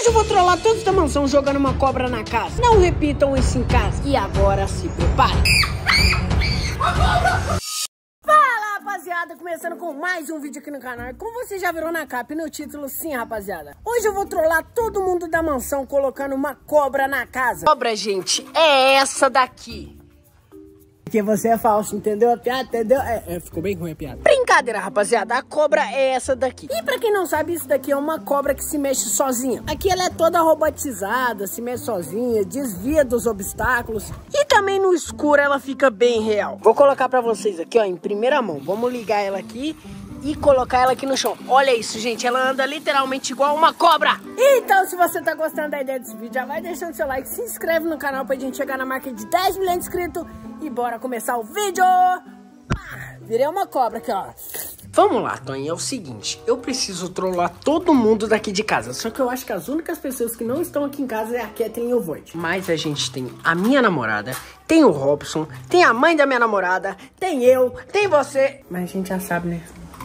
Hoje eu vou trollar todos da mansão jogando uma cobra na casa. Não repitam isso em casa. E agora se preparem. Fala, rapaziada, começando com mais um vídeo aqui no canal. Como você já virou na capa e no título, sim, rapaziada. Hoje eu vou trollar todo mundo da mansão colocando uma cobra na casa. Cobra, gente, é essa daqui. Porque você é falso, entendeu a piada? Entendeu? É, é, ficou bem ruim a piada. Brincadeira, rapaziada. A cobra é essa daqui. E pra quem não sabe, isso daqui é uma cobra que se mexe sozinha. Aqui ela é toda robotizada, se mexe sozinha, desvia dos obstáculos. E também no escuro ela fica bem real. Vou colocar pra vocês aqui, ó, em primeira mão. Vamos ligar ela aqui e colocar ela aqui no chão. Olha isso, gente. Ela anda literalmente igual uma cobra. Então, se você tá gostando da ideia desse vídeo, já vai deixando seu like, se inscreve no canal pra gente chegar na marca de 10 milhões de inscritos. E bora começar o vídeo! Virei uma cobra aqui, ó. Vamos lá, Tony, é o seguinte, eu preciso trollar todo mundo daqui de casa, só que eu acho que as únicas pessoas que não estão aqui em casa é a Kathleen e o Void. Mas a gente tem a minha namorada, tem o Robson, tem a mãe da minha namorada, tem eu, tem você, mas a gente já sabe, né?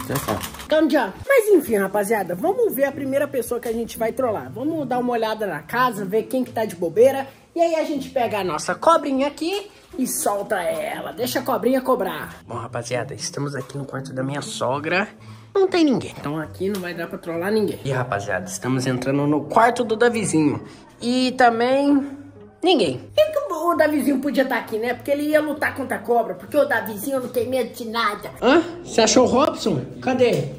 Já sabe. Canja. Mas enfim, rapaziada, vamos ver a primeira pessoa que a gente vai trollar. Vamos dar uma olhada na casa, ver quem que tá de bobeira. E aí a gente pega a nossa cobrinha aqui e solta ela. Deixa a cobrinha cobrar. Bom, rapaziada, estamos aqui no quarto da minha sogra. Não tem ninguém. Então aqui não vai dar pra trollar ninguém. E rapaziada, estamos entrando no quarto do Davizinho. E também... Ninguém. E que o Davizinho podia estar aqui, né? Porque ele ia lutar contra a cobra. Porque o Davizinho não tem medo de nada. Hã? Você achou o Robson? Cadê?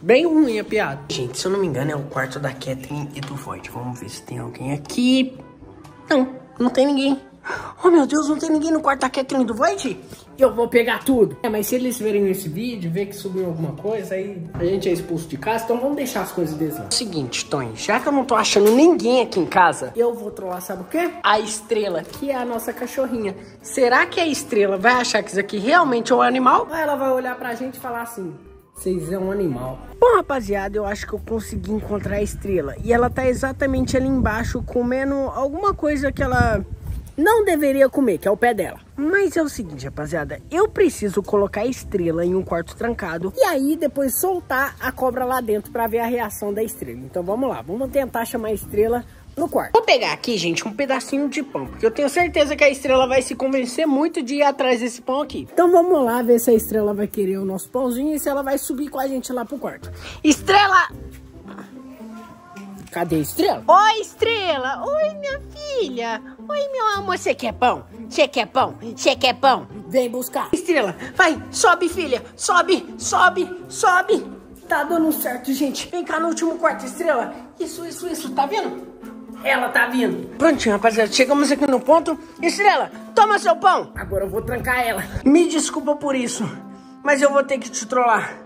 Bem ruim a piada. Gente, se eu não me engano, é o quarto da Kathleen e do Void. Vamos ver se tem alguém aqui. Não, não tem ninguém. Oh, meu Deus, não tem ninguém no quarto da Kathleen do Void? Eu vou pegar tudo. É, mas se eles verem esse vídeo, ver que subiu alguma coisa, aí a gente é expulso de casa, então vamos deixar as coisas deles lá. Seguinte, Tony, já que eu não tô achando ninguém aqui em casa, eu vou trollar, sabe o quê? A Estrela, que é a nossa cachorrinha. Será que a Estrela vai achar que isso aqui realmente é um animal? Ou ela vai olhar pra gente e falar assim... Vocês é um animal. Bom, rapaziada, eu acho que eu consegui encontrar a estrela. E ela tá exatamente ali embaixo comendo alguma coisa que ela não deveria comer, que é o pé dela. Mas é o seguinte, rapaziada, eu preciso colocar a estrela em um quarto trancado e aí depois soltar a cobra lá dentro para ver a reação da estrela. Então vamos lá, vamos tentar chamar a estrela no quarto. Vou pegar aqui, gente, um pedacinho de pão, porque eu tenho certeza que a estrela vai se convencer muito de ir atrás desse pão aqui. Então vamos lá ver se a estrela vai querer o nosso pãozinho e se ela vai subir com a gente lá pro quarto. Estrela! Cadê a Estrela? Oi, Estrela! Oi, minha filha! Oi, meu amor! Você quer pão? Você quer pão? Você quer pão? Vem buscar! Estrela, vai! Sobe, filha! Sobe! Sobe! Sobe! Tá dando certo, gente! Vem cá no último quarto, Estrela! Isso, isso, isso! Tá vendo? Ela tá vindo. Prontinho, rapaziada. Chegamos aqui no ponto. Estrela, toma seu pão. Agora eu vou trancar ela. Me desculpa por isso, mas eu vou ter que te trollar.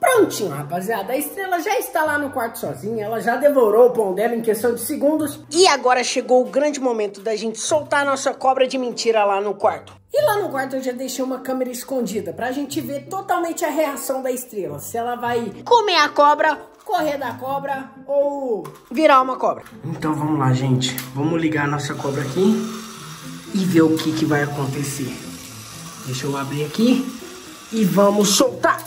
Prontinho, rapaziada. A estrela já está lá no quarto sozinha. Ela já devorou o pão dela em questão de segundos. E agora chegou o grande momento da gente soltar a nossa cobra de mentira lá no quarto. E lá no quarto eu já deixei uma câmera escondida pra gente ver totalmente a reação da estrela. Se ela vai comer a cobra, correr da cobra ou virar uma cobra. Então vamos lá, gente. Vamos ligar a nossa cobra aqui e ver o que, que vai acontecer. Deixa eu abrir aqui e vamos soltar.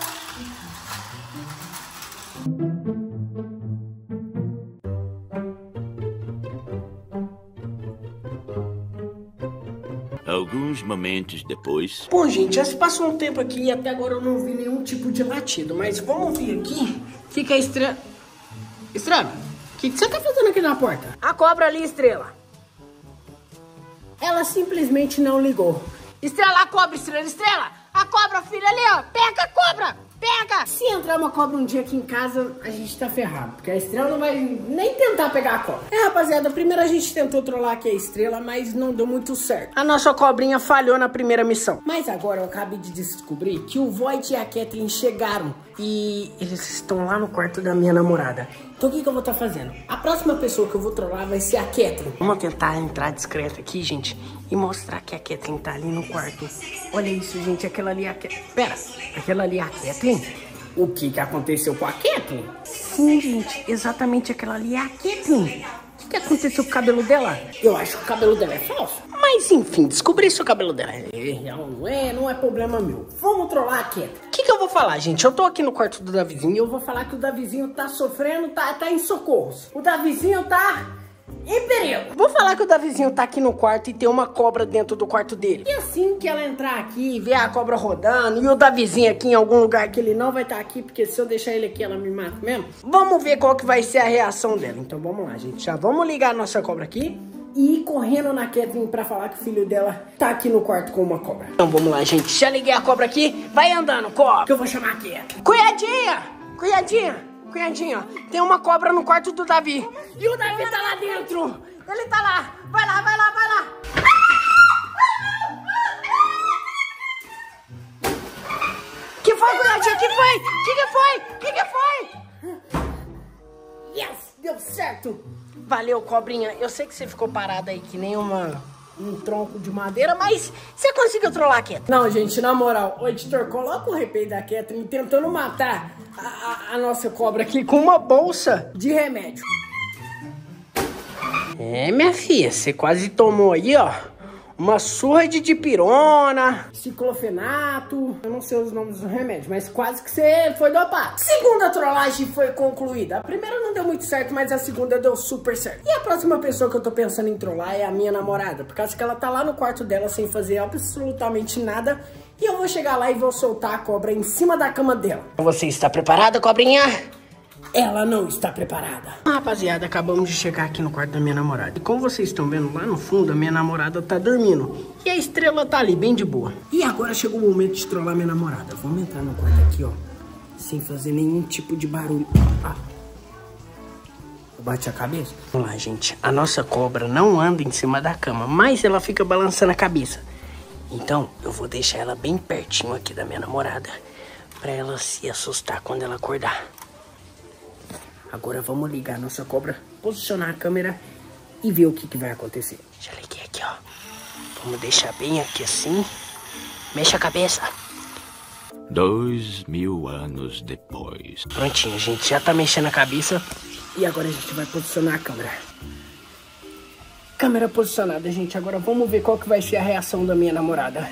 Alguns momentos depois. Bom, gente, já se passou um tempo aqui e até agora eu não vi nenhum tipo de latido. Mas vamos ver aqui. Fica estrela. Estrela, o que, que você tá fazendo aqui na porta? A cobra ali, estrela. Ela simplesmente não ligou. Estrela, a cobra, estrela, estrela! A cobra, filha ali, ó! Pega a cobra! Pega! Se entrar uma cobra um dia aqui em casa, a gente tá ferrado. Porque a estrela não vai nem tentar pegar a cobra. É, rapaziada, primeiro a gente tentou trollar aqui a estrela, mas não deu muito certo. A nossa cobrinha falhou na primeira missão. Mas agora eu acabei de descobrir que o Void e a Kathleen chegaram. E eles estão lá no quarto da minha namorada. Então o que, que eu vou estar tá fazendo? A próxima pessoa que eu vou trollar vai ser a Kathleen. Vamos tentar entrar discreto aqui, gente, e mostrar que a Kathleen tá ali no quarto. Olha isso, gente, aquela ali é a Kathleen. Pera, aquela ali é a Kathleen? O que que aconteceu com a Kathleen? Sim, gente, exatamente aquela ali é a Kathleen. O que aconteceu com o cabelo dela? Eu acho que o cabelo dela é falso. Mas enfim, descobri se o cabelo dela é real, não é, não é problema meu. Vamos trollar aqui. O que, eu vou falar, gente? Eu tô aqui no quarto do Davizinho e eu vou falar que o Davizinho tá sofrendo, tá, tá em socorros. O Davizinho tá em perigo. Vou falar que o Davizinho tá aqui no quarto e tem uma cobra dentro do quarto dele. E assim que ela entrar aqui e ver a cobra rodando e o Davizinho aqui em algum lugar que ele não vai estar tá aqui, porque se eu deixar ele aqui ela me mata mesmo. Vamos ver qual que vai ser a reação dela. Então vamos lá, gente. Já vamos ligar a nossa cobra aqui e ir correndo na Catherine pra falar que o filho dela tá aqui no quarto com uma cobra. Então vamos lá, gente. Já liguei a cobra aqui. Vai andando, cobra. Que eu vou chamar a Catherine. Cunhadinha! Cunhadinha! Cunhadinha, tem uma cobra no quarto do Davi. E o Davi tá lá dentro. Ele tá lá. Vai lá, vai lá, vai lá. Que foi, cunhadinha? Que foi? Que que foi? Que que foi? Yes, deu certo. Valeu, cobrinha. Eu sei que você ficou parada aí que nem uma um tronco de madeira, mas você conseguiu trollar a Catherine. Não, gente, na moral, o editor, coloca o replay da Catherine tentando matar a, a, a nossa cobra aqui com uma bolsa de remédio. É, minha filha, você quase tomou aí, ó uma surra de dipirona, ciclofenato, eu não sei os nomes dos remédios, mas quase que você foi dopado. Segunda trollagem foi concluída. A primeira não deu muito certo, mas a segunda deu super certo. E a próxima pessoa que eu tô pensando em trollar é a minha namorada, porque acho que ela tá lá no quarto dela sem fazer absolutamente nada. E eu vou chegar lá e vou soltar a cobra em cima da cama dela. Você está preparada, cobrinha? Ela não está preparada. Rapaziada, acabamos de chegar aqui no quarto da minha namorada. E como vocês estão vendo lá no fundo, a minha namorada tá dormindo. E a estrela tá ali, bem de boa. E agora chegou o momento de trollar minha namorada. Vamos entrar no quarto aqui, ó. Sem fazer nenhum tipo de barulho. Ah. Bate a cabeça? Vamos lá, gente. A nossa cobra não anda em cima da cama, mas ela fica balançando a cabeça. Então, eu vou deixar ela bem pertinho aqui da minha namorada. Pra ela se assustar quando ela acordar. Agora vamos ligar a nossa cobra, posicionar a câmera e ver o que, que vai acontecer. Já liguei aqui, ó. Vamos deixar bem aqui assim. Mexa a cabeça. Dois mil anos depois. Prontinho, a gente já tá mexendo a cabeça. E agora a gente vai posicionar a câmera. Câmera posicionada, gente. Agora vamos ver qual que vai ser a reação da minha namorada.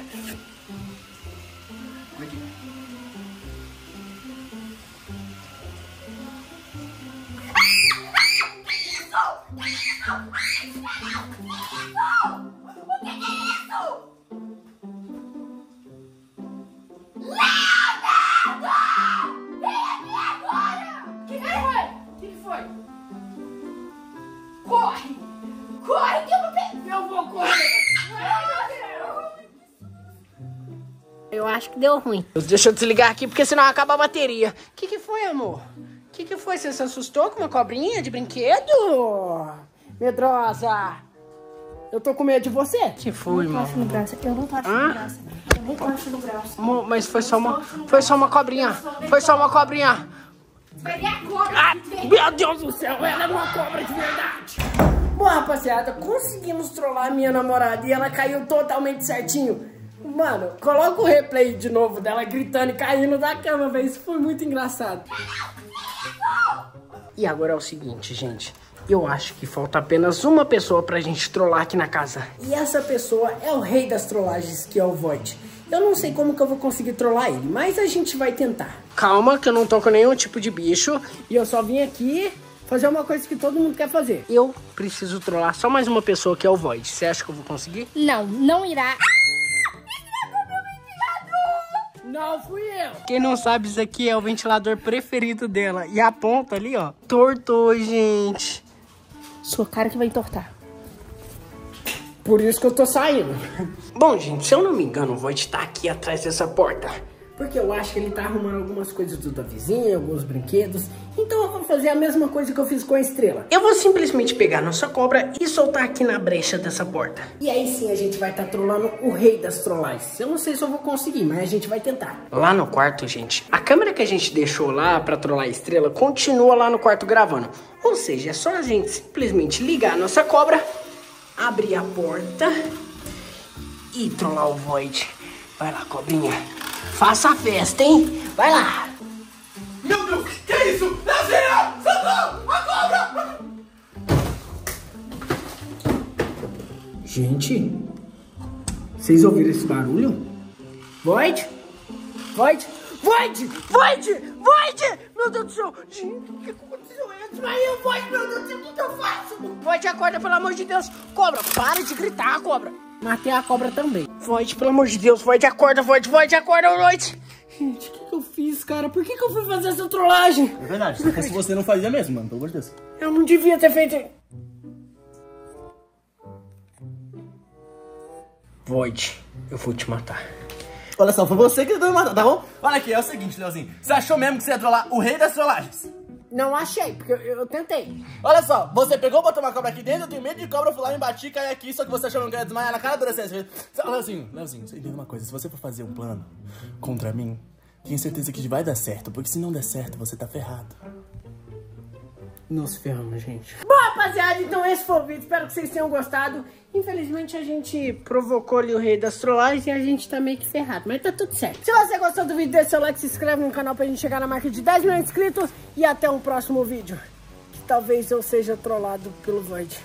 Deu ruim. Deixa eu desligar aqui, porque senão acaba a bateria. O que, que foi, amor? O que, que foi? Você se assustou com uma cobrinha de brinquedo? Medrosa! Eu tô com medo de você. que foi, mano? Eu não tô achando graça. Eu não tô achando ah? graça. Eu não tô achando graça. Amor, mas foi só uma, foi só uma cobrinha. Foi só uma cobrinha. Ah, meu Deus do céu, ela é uma cobra de verdade. Bom, rapaziada, conseguimos trollar a minha namorada e ela caiu totalmente certinho. Mano, coloca o replay de novo dela gritando e caindo da cama, velho. Isso foi muito engraçado. E agora é o seguinte, gente. Eu acho que falta apenas uma pessoa pra gente trollar aqui na casa. E essa pessoa é o rei das trollagens, que é o Void. Eu não sei como que eu vou conseguir trollar ele, mas a gente vai tentar. Calma, que eu não tô com nenhum tipo de bicho. E eu só vim aqui fazer uma coisa que todo mundo quer fazer. Eu preciso trollar só mais uma pessoa, que é o Void. Você acha que eu vou conseguir? Não, não irá. Não fui eu. Quem não sabe, isso aqui é o ventilador preferido dela. E a ponta ali, ó, tortou, gente. Sua cara que vai entortar. Por isso que eu tô saindo. Bom, gente, se eu não me engano, o Void tá aqui atrás dessa porta. Porque eu acho que ele tá arrumando algumas coisas do da vizinha, alguns brinquedos. Então eu vou fazer a mesma coisa que eu fiz com a estrela. Eu vou simplesmente pegar nossa cobra e soltar aqui na brecha dessa porta. E aí sim a gente vai estar tá trolando o rei das trollagens. Eu não sei se eu vou conseguir, mas a gente vai tentar. Lá no quarto, gente, a câmera que a gente deixou lá pra trollar a estrela continua lá no quarto gravando. Ou seja, é só a gente simplesmente ligar a nossa cobra, abrir a porta e trollar o Void. Vai lá, cobrinha. Faça a festa, hein? Vai lá. Meu Deus, que é isso? Nazira! Socorro! A cobra! Gente, vocês ouviram esse barulho? Void? Void? Void! Void! Void! Meu Deus do céu! Gente, o que aconteceu? Eu desmaiei o Void, meu Deus do céu, o que eu faço? Void, acorda, pelo amor de Deus! Cobra, para de gritar, cobra! Matei a cobra também. Void, pelo amor de Deus, Void, acorda, Void, Void, acorda, Void! Gente, o que, que eu fiz, cara? Por que, que eu fui fazer essa trollagem? É verdade, se fosse você não fazia mesmo, mano, pelo amor de Deus. Eu não devia ter feito. Void, eu vou te matar. Olha só, foi você que tentou me matar, tá bom? Olha aqui, é o seguinte, Leozinho. Você achou mesmo que você ia trollar o rei das trollagens? Não achei, porque eu, eu tentei. Olha só, você pegou, botou uma cobra aqui dentro, eu tenho medo de cobra, eu fui lá, me bati, caí aqui, só que você achou que eu ia desmaiar na cara da adolescência. Leozinho, Leozinho, você entende uma coisa, se você for fazer um plano contra mim, tenha certeza que vai dar certo, porque se não der certo, você tá ferrado. Nos ferramos, gente. Bom, rapaziada, então esse foi o vídeo. Espero que vocês tenham gostado. Infelizmente, a gente provocou ali o rei das trollagens e a gente tá meio que ferrado. Mas tá tudo certo. Se você gostou do vídeo, deixa seu like, se inscreve no canal pra gente chegar na marca de 10 mil inscritos. E até um próximo vídeo. Que talvez eu seja trollado pelo Void.